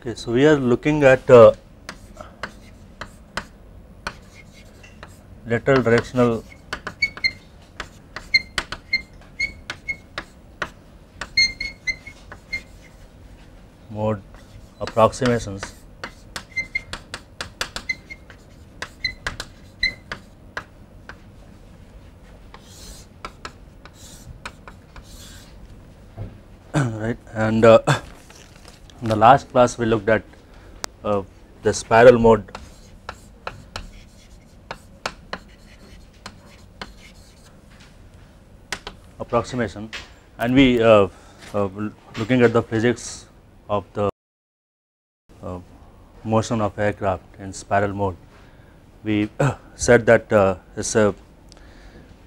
Okay, so we are looking at uh, lateral directional mode approximations. right and uh, in the last class we looked at uh, the spiral mode. Approximation. And we uh, uh, looking at the physics of the uh, motion of aircraft in spiral mode. We said that uh, it's a,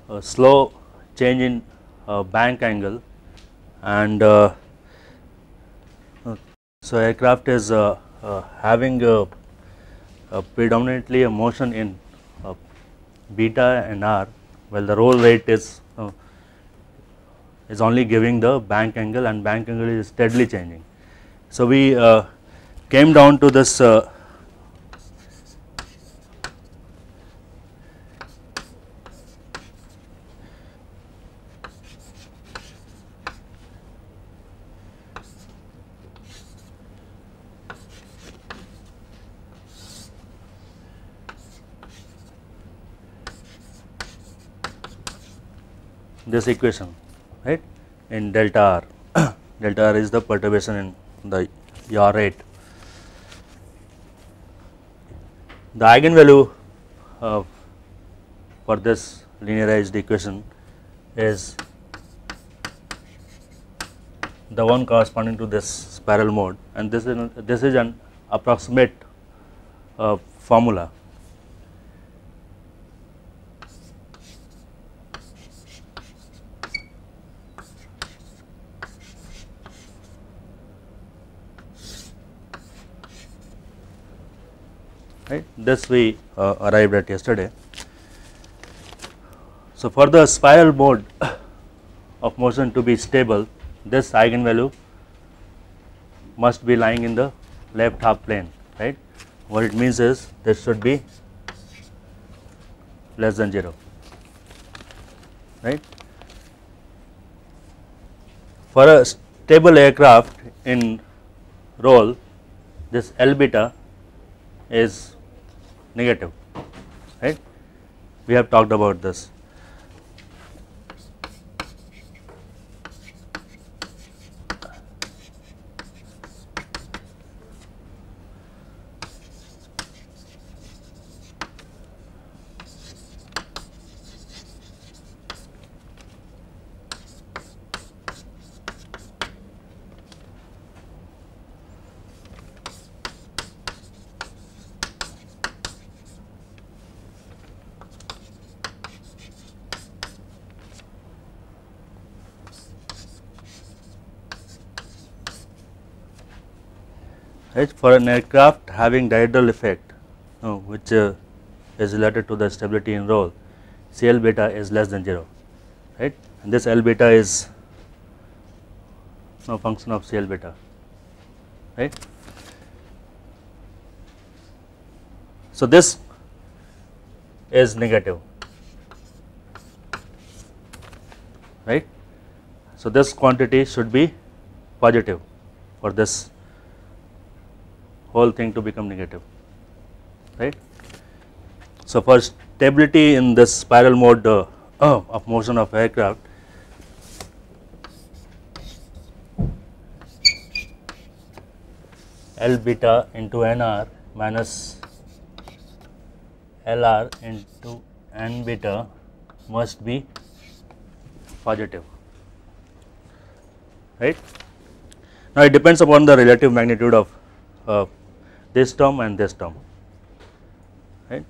a slow change in uh, bank angle and so aircraft is uh, uh, having a, a predominantly a motion in uh, beta and r while the roll rate is uh, is only giving the bank angle and bank angle is steadily changing. So we uh, came down to this this equation right? In delta r. Delta r is the perturbation in the yaw rate. The eigenvalue uh, for this linearized equation is the one corresponding to this spiral mode. And this is this is an approximate uh, formula right this we uh, arrived at yesterday. So for the spiral mode of motion to be stable this eigenvalue must be lying in the left half plane right what it means is this should be less than 0 right. For a stable aircraft in roll this L beta is negative right? We have talked about this for an aircraft having dihedral effect which uh, is related to the stability in roll CL beta is less than 0 right and this L beta is no function of CL beta right. So this is negative right. So this quantity should be positive for this whole thing to become negative right. So for stability in this spiral mode uh, of motion of aircraft L beta into NR minus LR into N beta must be positive right. Now it depends upon the relative magnitude of uh, this term and this term right.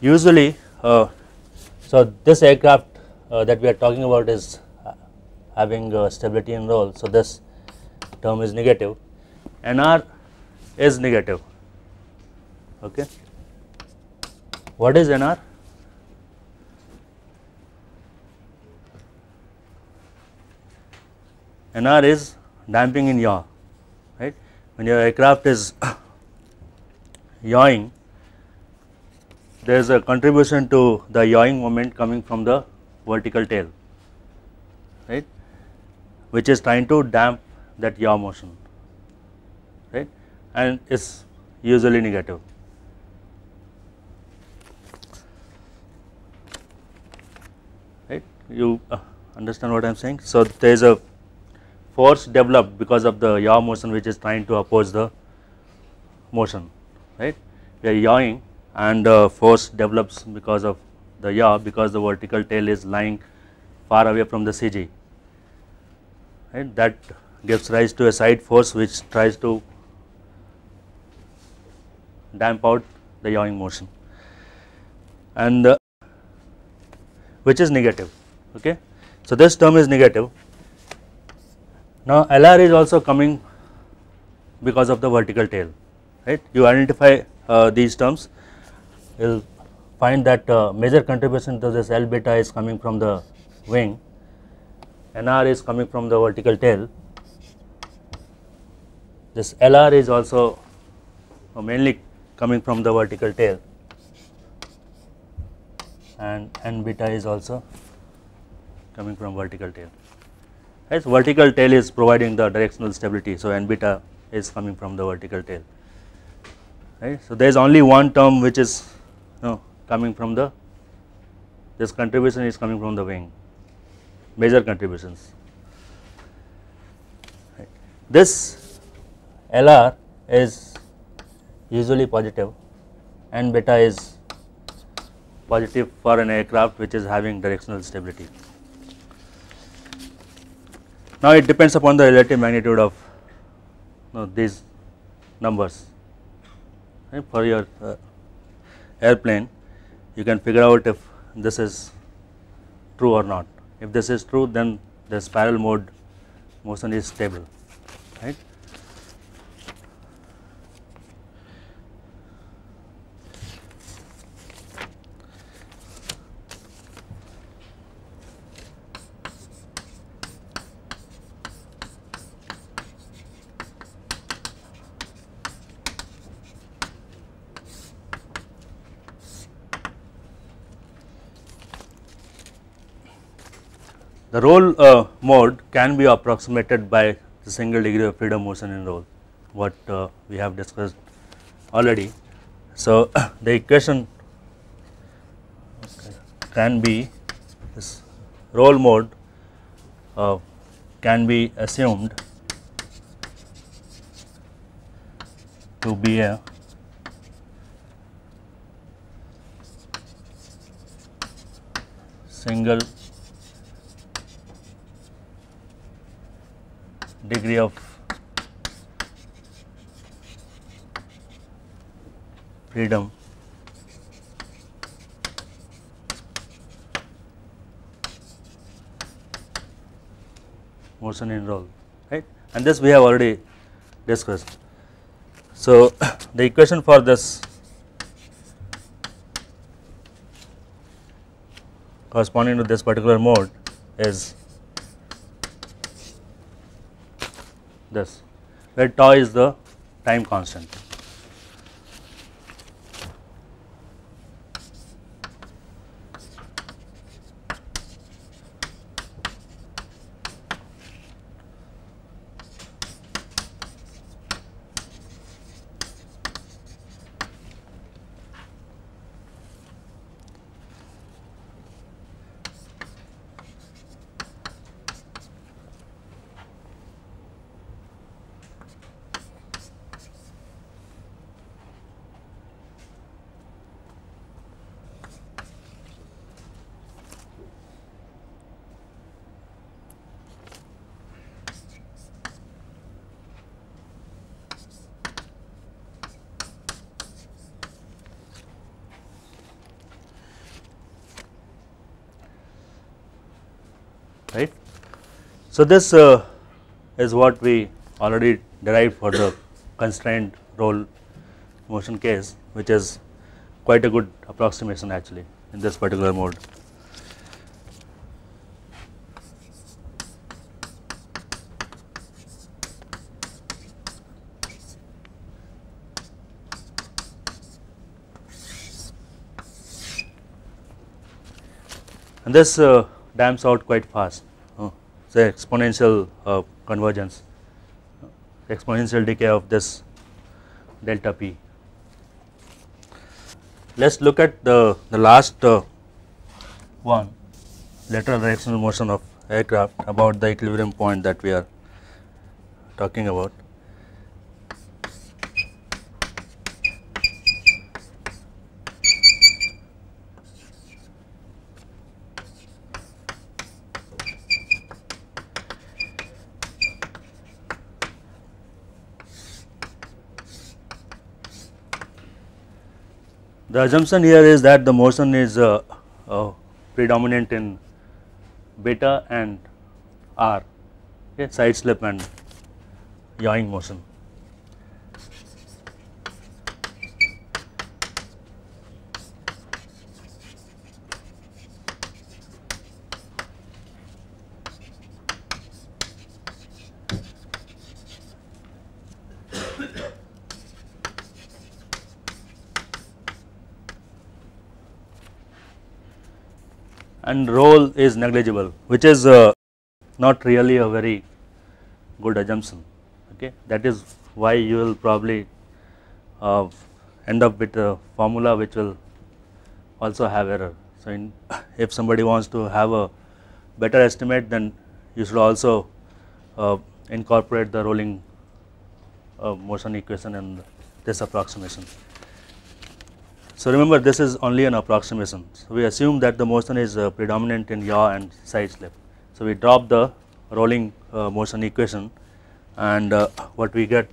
Usually uh, so this aircraft uh, that we are talking about is uh, having stability in roll so this term is negative NR is negative okay. What is NR? NR is damping in yaw when your aircraft is yawing there is a contribution to the yawing moment coming from the vertical tail right which is trying to damp that yaw motion right and is usually negative. Right, you uh, understand what I am saying. So, there is a force developed because of the yaw motion which is trying to oppose the motion right. We are yawing and uh, force develops because of the yaw because the vertical tail is lying far away from the CG right that gives rise to a side force which tries to damp out the yawing motion and uh, which is negative okay. So, this term is negative. Now, LR is also coming because of the vertical tail right? You identify uh, these terms you will find that uh, major contribution to this L beta is coming from the wing NR is coming from the vertical tail. This LR is also uh, mainly coming from the vertical tail. And N beta is also coming from vertical tail. So vertical tail is providing the directional stability, so N beta is coming from the vertical tail. Right, so there is only one term which is you know, coming from the this contribution is coming from the wing, major contributions. This LR is usually positive and beta is positive for an aircraft which is having directional stability. Now it depends upon the relative magnitude of you know, these numbers. Right, for your uh, airplane you can figure out if this is true or not. If this is true then the spiral mode motion is stable Roll uh, mode can be approximated by the single degree of freedom motion in roll what uh, we have discussed already. So, the equation can be this roll mode uh, can be assumed to be a single degree of freedom motion in roll right and this we have already discussed. So, the equation for this corresponding to this particular mode is this where tau is the time constant. So, this uh, is what we already derived for the constrained roll motion case which is quite a good approximation actually in this particular mode. and this uh, out quite fast. Say exponential uh, convergence, exponential decay of this delta p. Let us look at the, the last uh, one lateral directional motion of aircraft about the equilibrium point that we are talking about. The assumption here is that the motion is uh, uh, predominant in beta and r, okay, side slip and yawing motion. And roll is negligible which is uh, not really a very good assumption okay that is why you will probably uh, end up with a formula which will also have error. So, in, if somebody wants to have a better estimate then you should also uh, incorporate the rolling uh, motion equation in this approximation. So, remember this is only an approximation. So, we assume that the motion is uh, predominant in yaw and side slip. So, we drop the rolling uh, motion equation and uh, what we get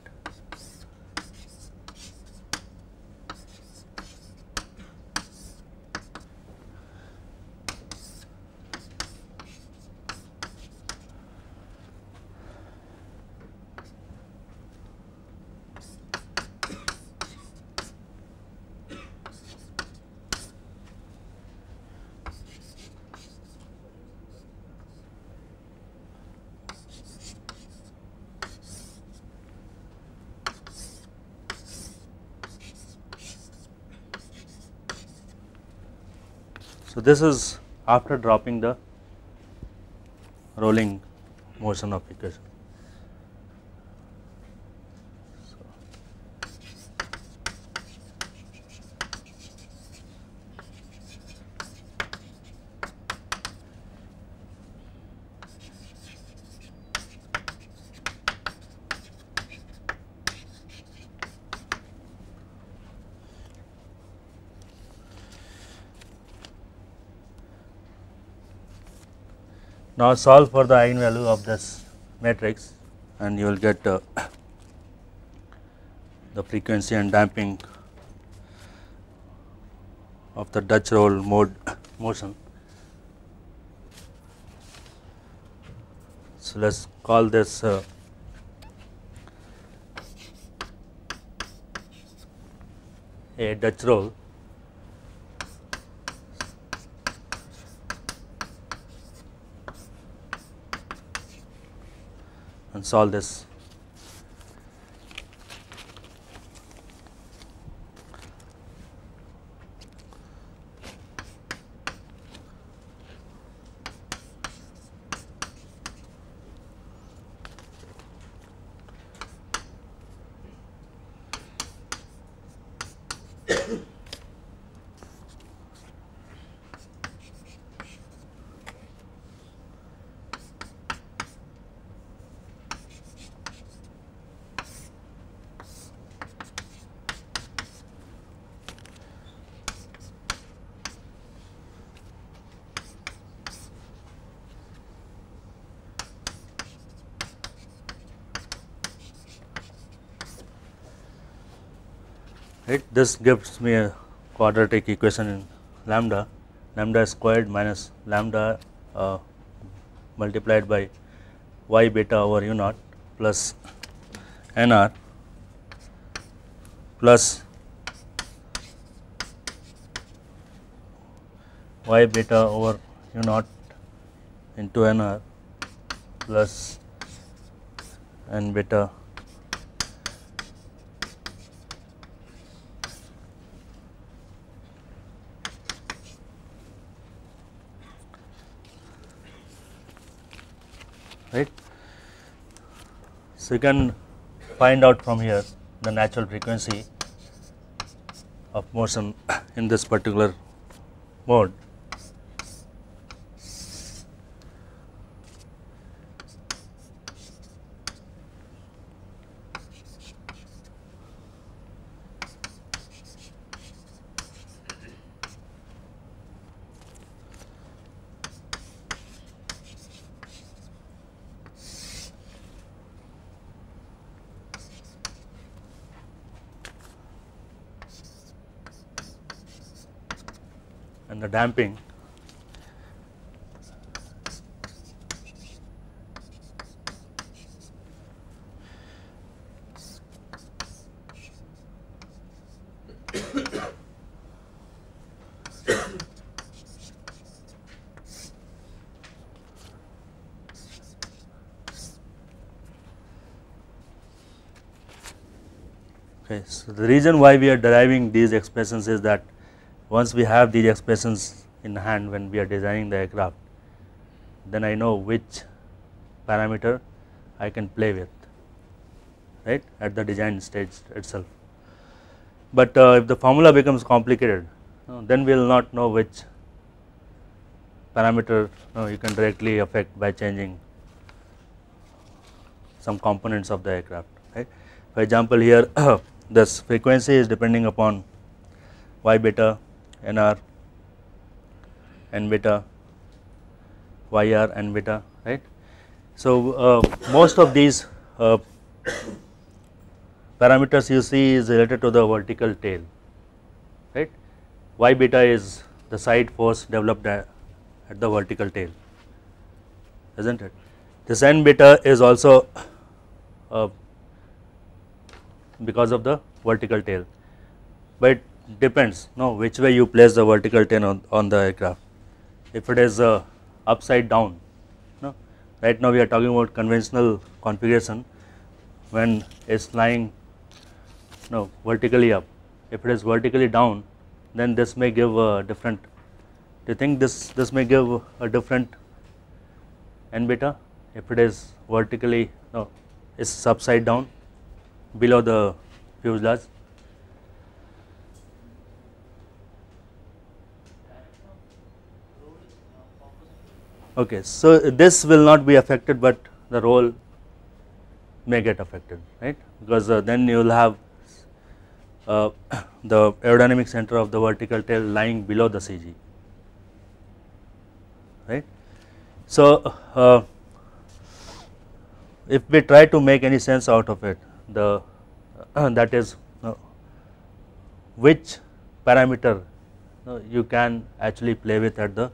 So, this is after dropping the rolling motion of equation. Now solve for the eigenvalue of this matrix and you will get uh, the frequency and damping of the Dutch roll mode motion. So, let us call this uh, a Dutch roll solve this. right this gives me a quadratic equation in lambda. Lambda squared minus lambda uh, multiplied by y beta over u naught plus nr plus y beta over u naught into nr plus n beta right. So, you can find out from here the natural frequency of motion in this particular mode. Damping. Okay, so the reason why we are deriving these expressions is that once we have these expressions in hand when we are designing the aircraft, then I know which parameter I can play with right at the design stage itself. But uh, if the formula becomes complicated, uh, then we will not know which parameter uh, you can directly affect by changing some components of the aircraft. Right. For example, here this frequency is depending upon y beta, nr, n beta, yr, n beta, right. So, uh, most of these uh, parameters you see is related to the vertical tail, right. Y beta is the side force developed at the vertical tail, isn't it. This n beta is also uh, because of the vertical tail, but depends no which way you place the vertical tail on, on the aircraft. If it is uh, upside down, right now we are talking about conventional configuration when it's lying no vertically up. If it is vertically down, then this may give a different. Do you think this this may give a different n beta? If it is vertically no, is upside down below the fuselage. Okay, so this will not be affected, but the roll may get affected, right? Because uh, then you will have uh, the aerodynamic center of the vertical tail lying below the CG, right? So, uh, if we try to make any sense out of it, the that is uh, which parameter uh, you can actually play with at the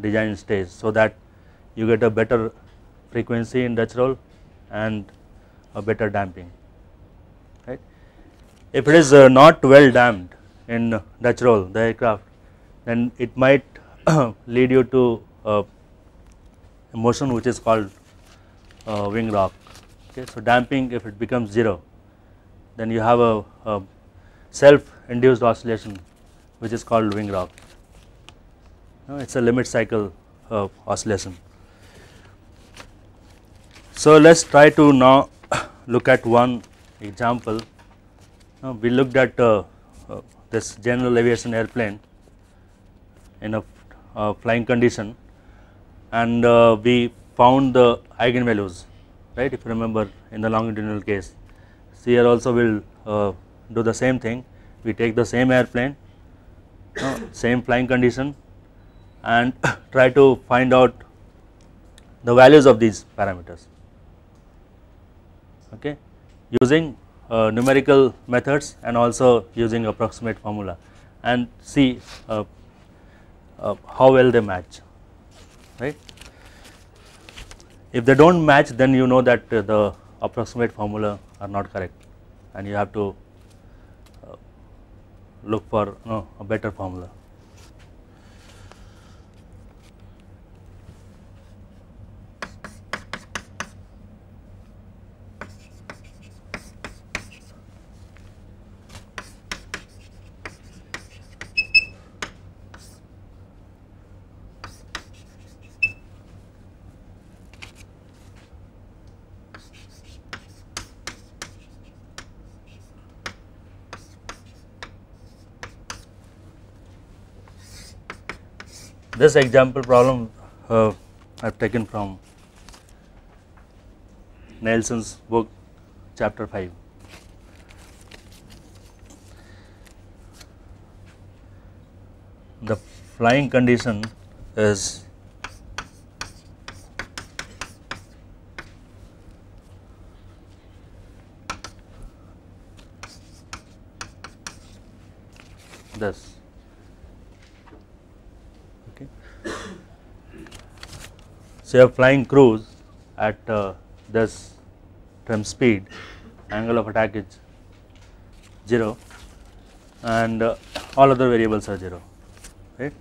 design stage, so that you get a better frequency in Dutch roll and a better damping, right. If it is uh, not well damped in Dutch roll the aircraft, then it might lead you to a motion which is called uh, wing rock. Okay, so damping if it becomes 0, then you have a, a self induced oscillation which is called wing rock. It is a limit cycle uh, oscillation. So, let us try to now look at one example. We looked at uh, uh, this general aviation airplane in a uh, flying condition and uh, we found the eigenvalues right if you remember in the longitudinal case. So, here also we will uh, do the same thing we take the same airplane same flying condition and try to find out the values of these parameters okay using uh, numerical methods and also using approximate formula and see uh, uh, how well they match right. If they do not match then you know that the approximate formula are not correct and you have to look for a better formula. This example problem uh, I have taken from Nelson's book chapter 5. The flying condition is this okay so you are flying cruise at uh, this trim speed angle of attack is 0 and uh, all other variables are 0 right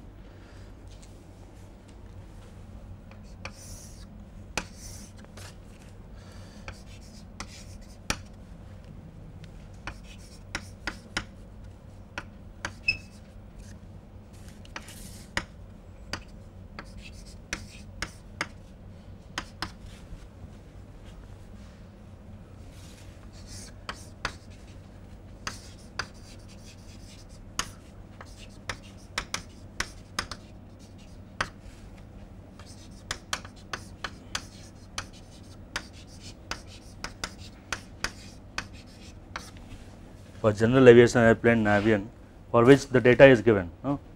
general aviation airplane Navion for which the data is given.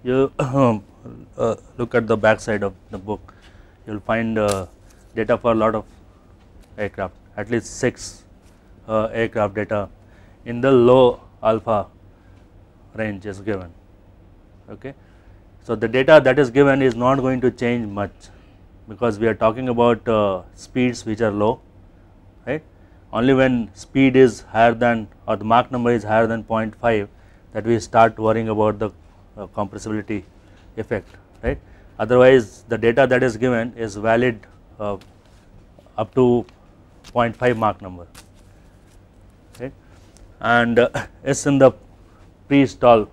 You uh, look at the back side of the book, you will find uh, data for a lot of aircraft, at least 6 uh, aircraft data in the low alpha range is given. Okay. So, the data that is given is not going to change much because we are talking about uh, speeds which are low, right only when speed is higher than or the Mach number is higher than 0.5 that we start worrying about the uh, compressibility effect right. Otherwise the data that is given is valid uh, up to 0.5 Mach number right and uh, it's in the pre-stall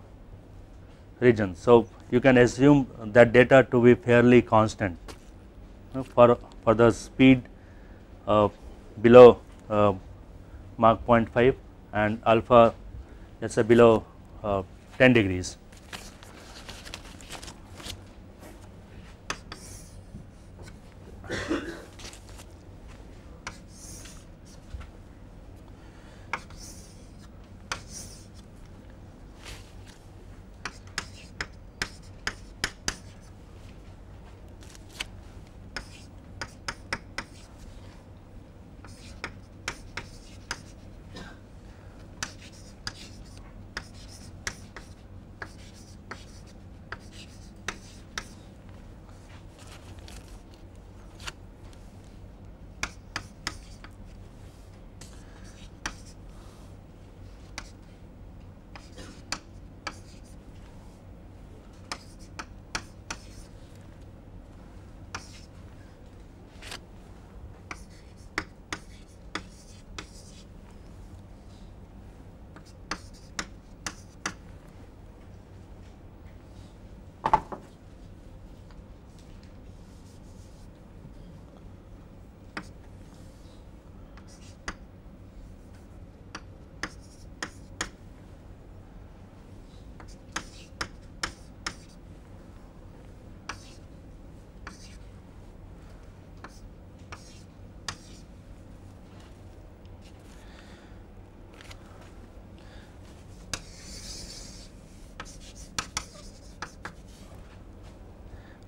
region. So you can assume that data to be fairly constant for, for the speed uh, below uh, Mach 0.5 and alpha let us say below uh, 10 degrees.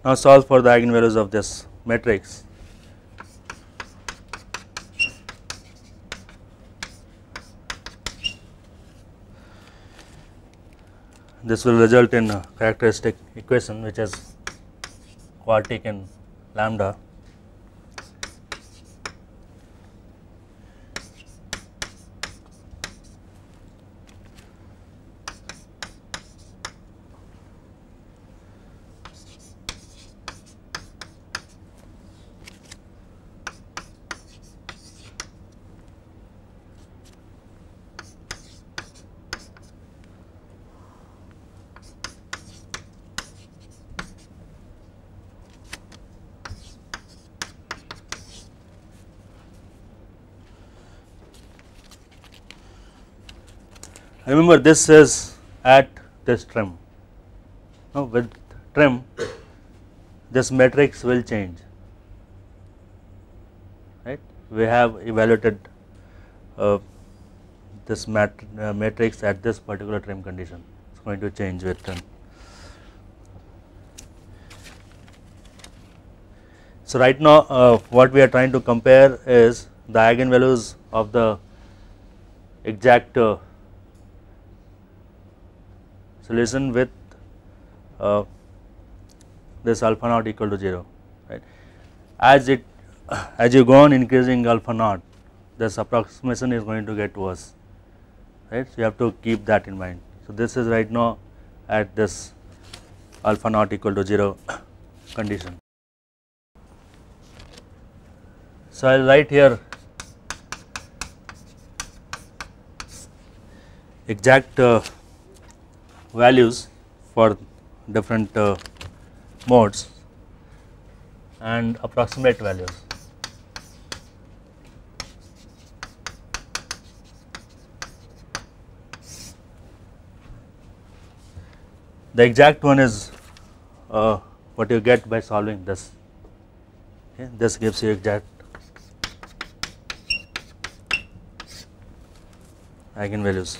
Now solve for the eigenvalues of this matrix. This will result in a characteristic equation which is quartic in lambda remember this is at this trim. Now with trim this matrix will change. Right? We have evaluated uh, this mat uh, matrix at this particular trim condition. It is going to change with trim. So, right now uh, what we are trying to compare is the eigenvalues of the exact uh, solution with uh, this alpha naught equal to 0 right. As it as you go on increasing alpha naught this approximation is going to get worse right. So, you have to keep that in mind. So, this is right now at this alpha naught equal to 0 condition. So, I will write here exact uh, values for different uh, modes and approximate values. The exact one is uh, what you get by solving this. Okay. This gives you exact eigenvalues.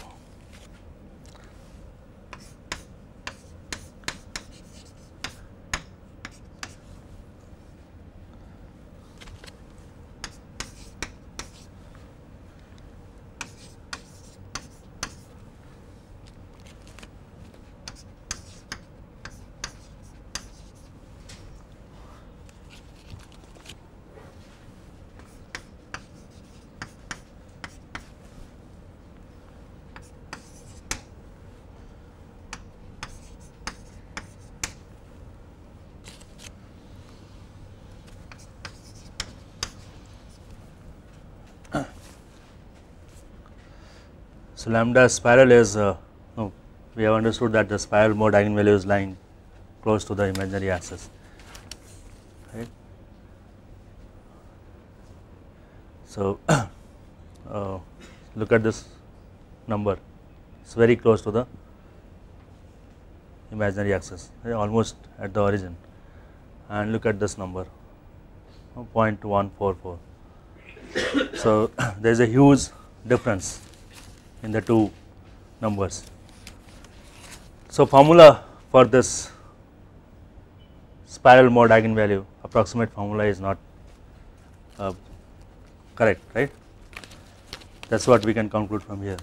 So, lambda spiral is uh, no, we have understood that the spiral mode eigenvalue is lying close to the imaginary axis right. So, uh, look at this number it is very close to the imaginary axis right, almost at the origin and look at this number 0.144. So, there is a huge difference in the two numbers. So, formula for this spiral mode eigenvalue approximate formula is not uh, correct right that is what we can conclude from here.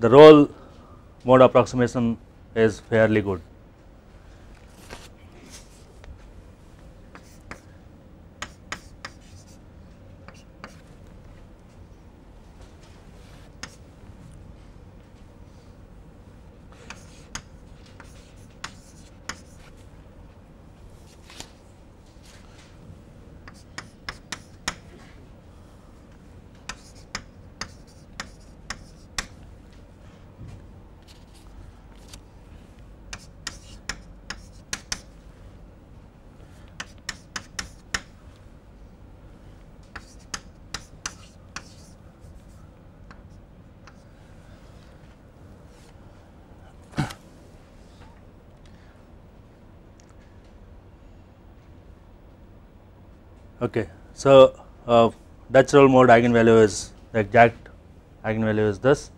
The roll mode approximation is fairly good. Okay. So, uh, Dutch roll mode eigenvalue is the exact eigenvalue is this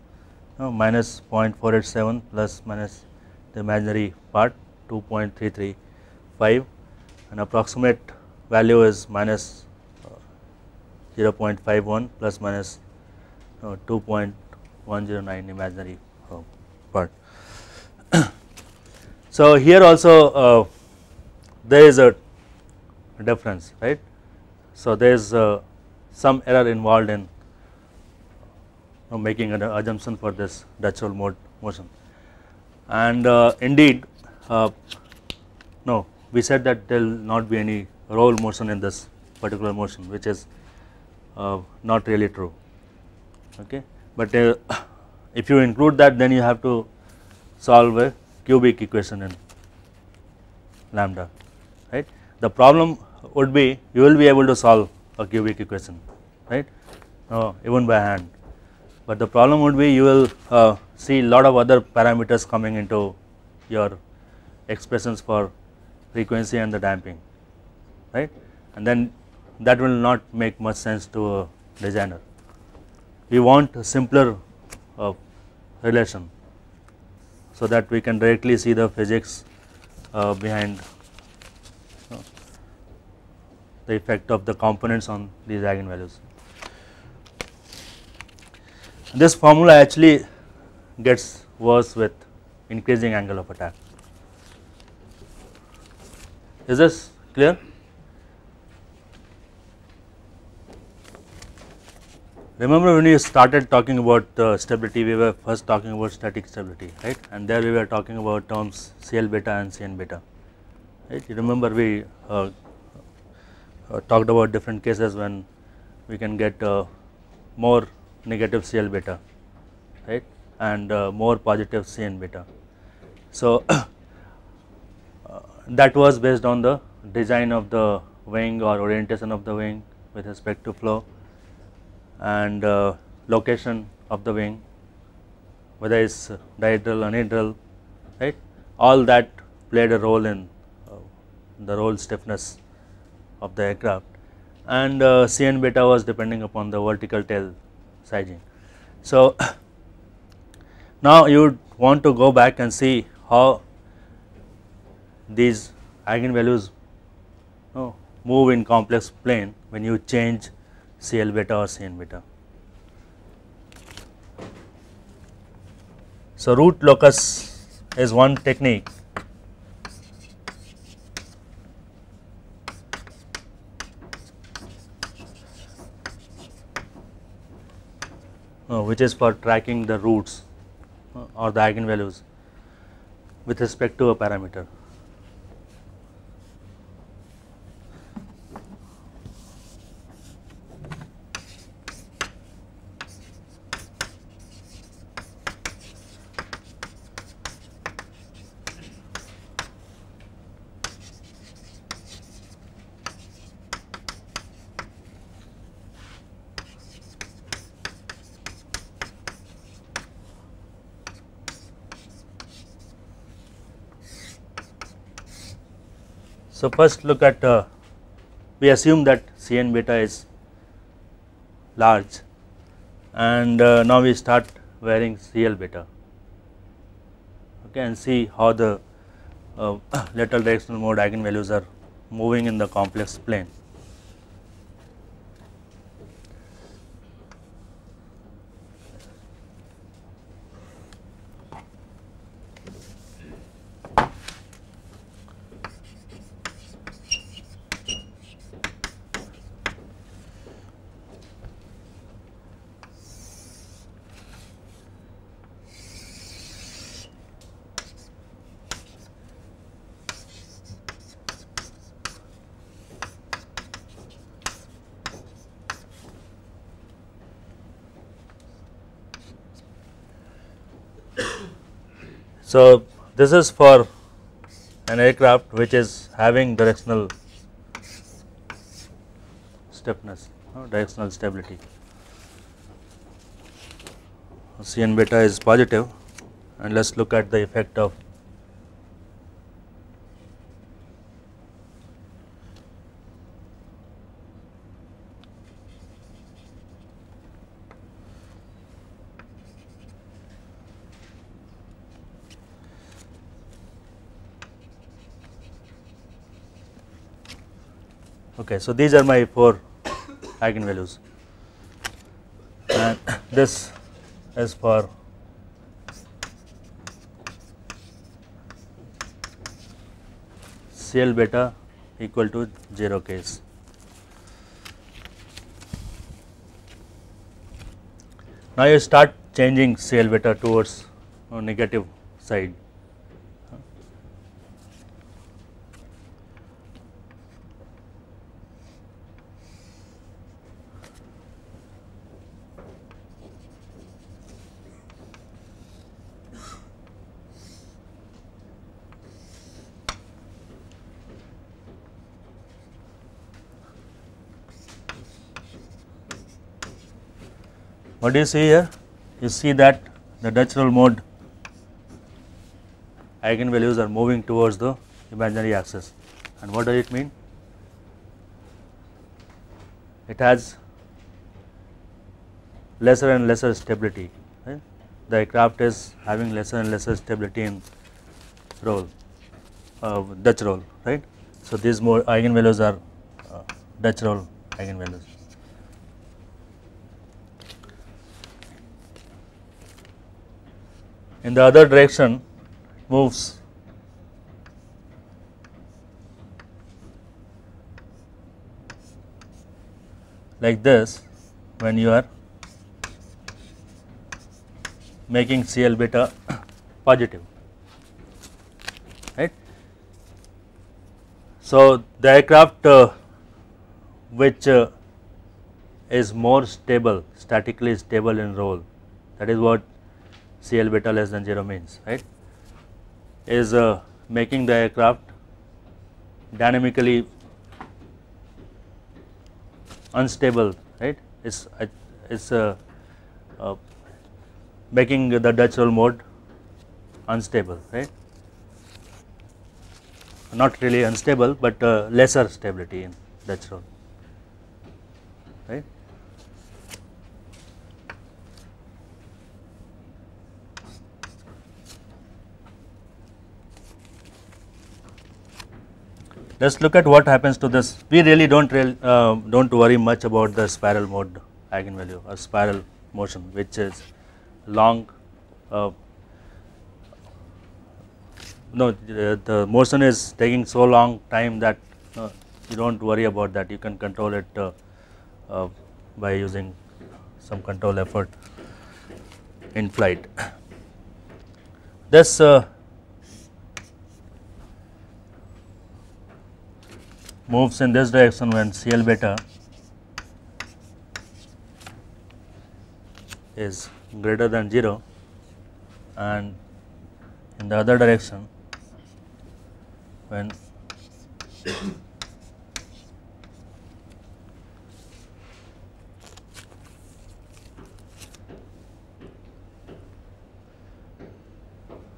minus 0.487 plus minus the imaginary part 2.335 and approximate value is minus uh, 0.51 plus minus uh, 2.109 imaginary uh, part. so, here also uh, there is a difference right so, there is uh, some error involved in uh, making an assumption for this Dutch roll mode motion. And uh, indeed uh, no we said that there will not be any roll motion in this particular motion which is uh, not really true. Okay? But uh, if you include that then you have to solve a cubic equation in lambda right? The problem would be you will be able to solve a cubic equation right? Uh, even by hand. But the problem would be you will uh, see lot of other parameters coming into your expressions for frequency and the damping right? And then that will not make much sense to a designer. We want a simpler uh, relation so that we can directly see the physics uh, behind the effect of the components on these eigenvalues. This formula actually gets worse with increasing angle of attack. Is this clear? Remember when we started talking about uh, stability, we were first talking about static stability, right? And there we were talking about terms CL beta and CN beta, right? You remember we uh, talked about different cases when we can get uh, more negative CL beta, right? And uh, more positive CN beta. So uh, that was based on the design of the wing or orientation of the wing with respect to flow and uh, location of the wing whether it is dihedral or anhedral right all that played a role in uh, the roll stiffness of the aircraft and uh, Cn beta was depending upon the vertical tail sizing. So, now you want to go back and see how these eigenvalues move in complex plane when you change CL beta or CN beta. So, root locus is one technique which is for tracking the roots uh, or the eigenvalues with respect to a parameter. So, first look at uh, we assume that Cn beta is large and uh, now we start varying Cl beta okay, and see how the uh, lateral directional mode eigenvalues are moving in the complex plane. So, this is for an aircraft which is having directional stiffness, directional stability. Cn beta is positive and let us look at the effect of Okay, so these are my four eigenvalues and this is for CL beta equal to 0 case. Now you start changing CL beta towards negative side What do you see here? You see that the Dutch roll mode eigenvalues are moving towards the imaginary axis. and what does it mean? It has lesser and lesser stability. Right? The aircraft is having lesser and lesser stability in roll, uh, Dutch roll, right? So these more eigenvalues are uh, Dutch roll eigenvalues. In the other direction moves. Like this when you are making CL beta positive. Right. So, the aircraft uh, which uh, is more stable statically stable in roll that is what CL beta less than 0 means right is uh, making the aircraft dynamically unstable right? It's it's uh, uh, making the Dutch roll mode unstable right? Not really unstable but uh, lesser stability in Dutch roll let us look at what happens to this. We really do not real, uh, do not worry much about the spiral mode eigenvalue or spiral motion which is long uh, no the, the, motion is taking so long time that uh, you do not worry about that you can control it uh, uh, by using some control effort in flight. This moves in this direction when CL beta is greater than 0 and in the other direction when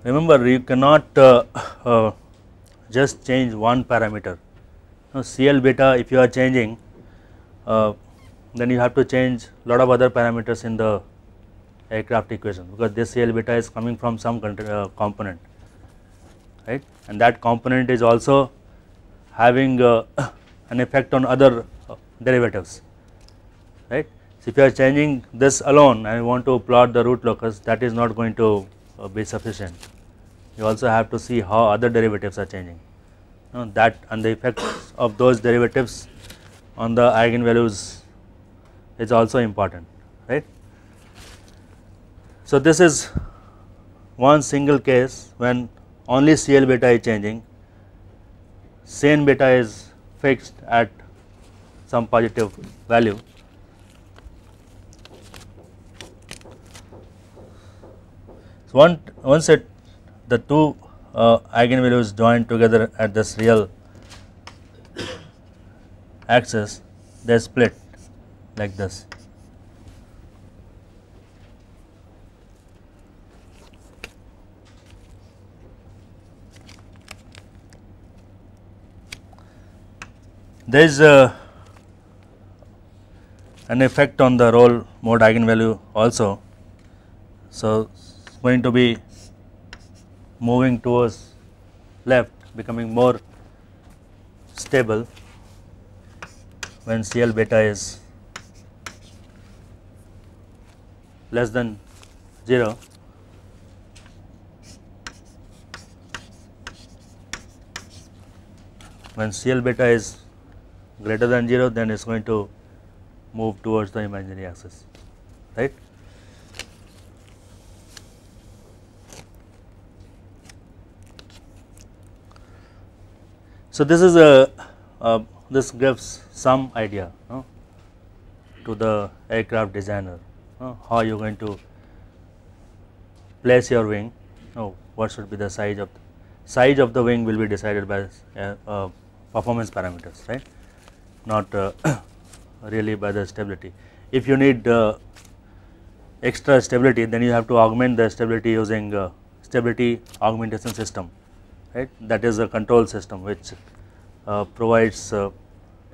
remember you cannot uh, uh, just change one parameter now, CL beta if you are changing uh, then you have to change lot of other parameters in the aircraft equation because this CL beta is coming from some uh, component right? And that component is also having uh, an effect on other uh, derivatives right. So, if you are changing this alone and you want to plot the root locus that is not going to uh, be sufficient. You also have to see how other derivatives are changing. Know, that and the effects of those derivatives on the eigenvalues is also important right. So, this is one single case when only CL beta is changing, CN beta is fixed at some positive value. So, one, once it the two uh, eigenvalues joined together at this real axis they split like this. There is uh, an effect on the roll mode eigenvalue also. So, going to be moving towards left becoming more stable when CL beta is less than 0 when CL beta is greater than 0 then it is going to move towards the imaginary axis right? So, this is a uh, this gives some idea to the aircraft designer how you are going to place your wing what should be the size of the size of the wing will be decided by uh, uh, performance parameters right not uh, really by the stability. If you need uh, extra stability then you have to augment the stability using uh, stability augmentation system right that is a control system which provides uh,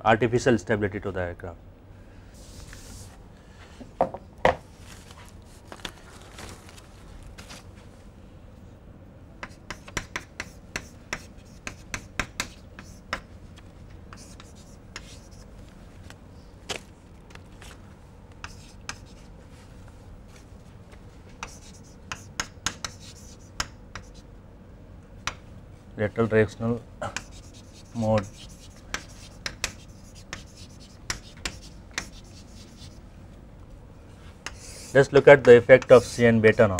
artificial stability to the aircraft. lateral directional mode Let us look at the effect of Cn beta now.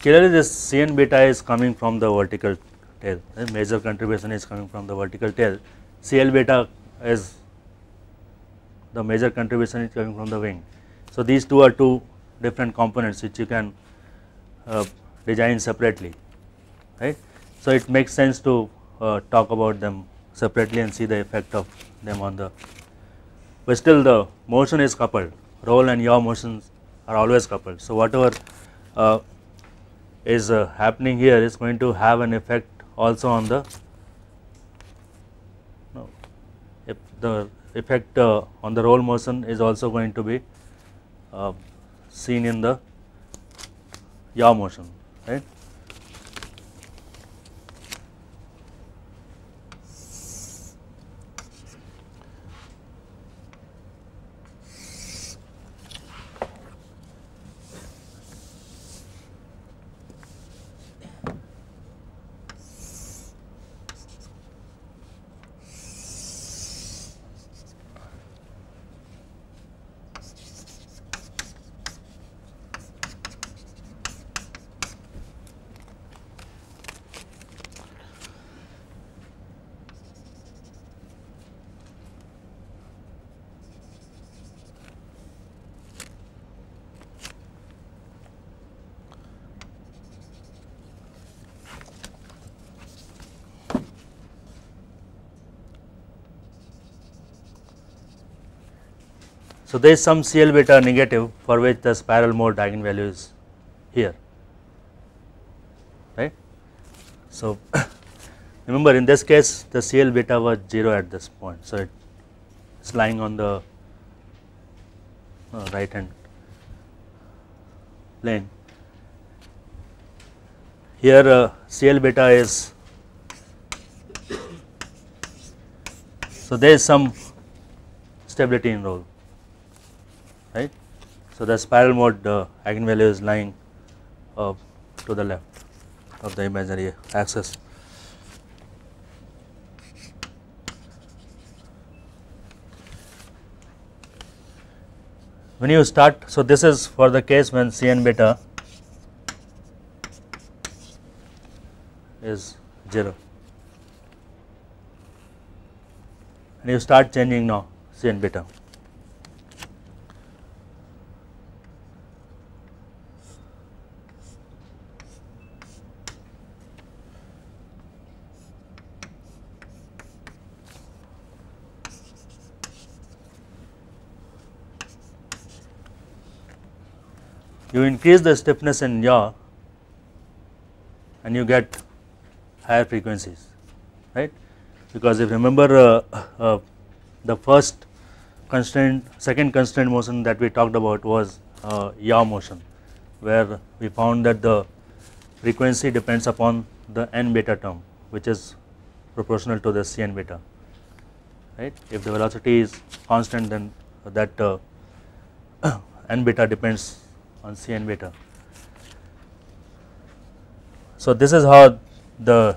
Clearly this Cn beta is coming from the vertical tail, the major contribution is coming from the vertical tail. Cl beta is the major contribution is coming from the wing. So these two are two different components which you can uh, design separately, right. So it makes sense to uh, talk about them separately and see the effect of them on the, but still the motion is coupled, roll and yaw motions are always coupled. So whatever uh, is uh, happening here is going to have an effect also on the, no, if the effect uh, on the roll motion is also going to be uh, seen in the yaw motion, right. So, there is some CL beta negative for which the spiral mode eigenvalue is here, right. So, remember in this case the CL beta was 0 at this point. So, it is lying on the uh, right hand plane. Here uh, CL beta is, so there is some stability in roll right. So, the spiral mode uh, eigenvalue is lying uh, to the left of the imaginary axis. When you start, so this is for the case when Cn beta is 0 and you start changing now Cn beta. You increase the stiffness in yaw and you get higher frequencies right? Because if remember uh, uh, the first constraint second constraint motion that we talked about was uh, yaw motion where we found that the frequency depends upon the n beta term which is proportional to the cn beta right? If the velocity is constant then that uh, n beta depends on Cn beta. So, this is how the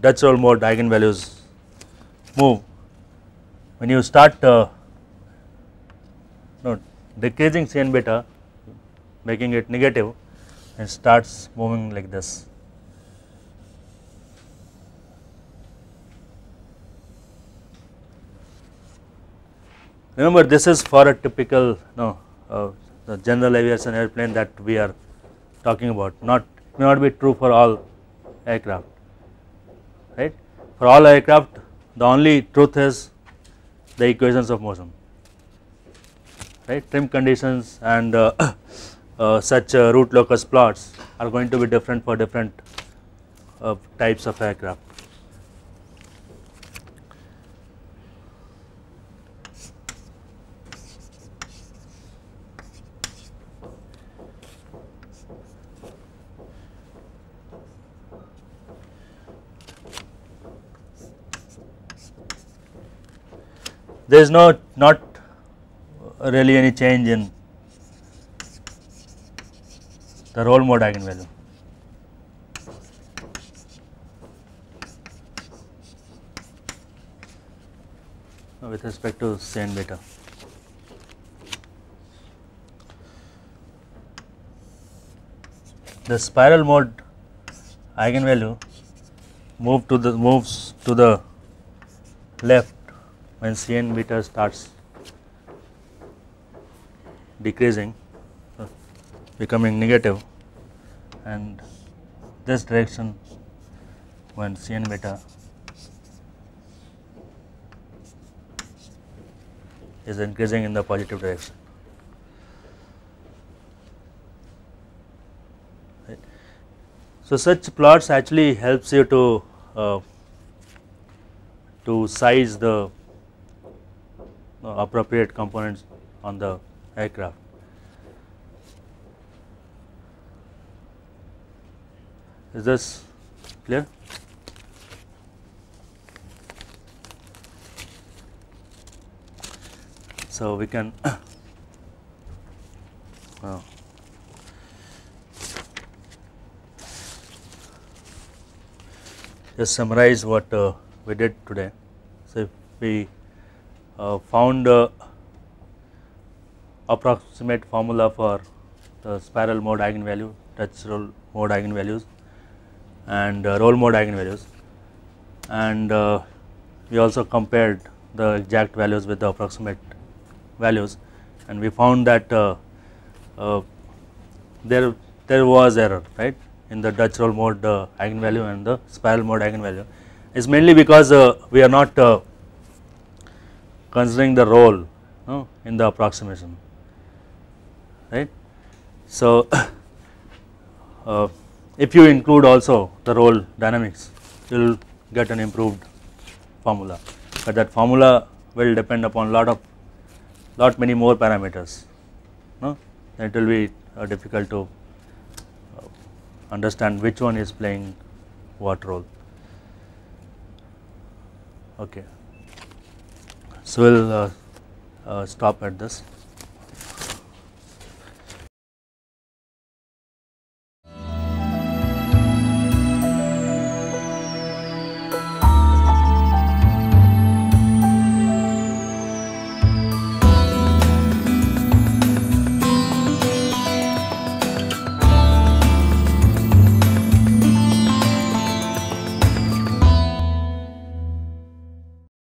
Dutch roll mode eigenvalues move. When you start uh, no, decreasing Cn beta making it negative and starts moving like this. Remember this is for a typical no uh, the general aviation airplane that we are talking about not may not be true for all aircraft right. For all aircraft the only truth is the equations of motion right trim conditions and uh, uh, such uh, root locus plots are going to be different for different uh, types of aircraft. There is no not really any change in the roll mode eigenvalue. with respect to Cn beta. The spiral mode eigenvalue move to the moves to the left when Cn beta starts decreasing uh, becoming negative and this direction when Cn beta is increasing in the positive direction. So, such plots actually helps you to uh, to size the appropriate components on the aircraft. Is this clear? So, we can uh, just summarize what uh, we did today. So, if we uh, found approximate formula for the spiral mode eigenvalue, Dutch roll mode eigenvalues and uh, roll mode eigenvalues. And uh, we also compared the exact values with the approximate values. And we found that uh, uh, there there was error right in the Dutch roll mode uh, eigenvalue and the spiral mode eigenvalue. Is mainly because uh, we are not uh, considering the roll in the approximation right. So, uh, if you include also the roll dynamics you will get an improved formula, but that formula will depend upon lot of lot many more parameters no? It will be uh, difficult to uh, understand which one is playing what role. Okay so we'll uh, uh stop at this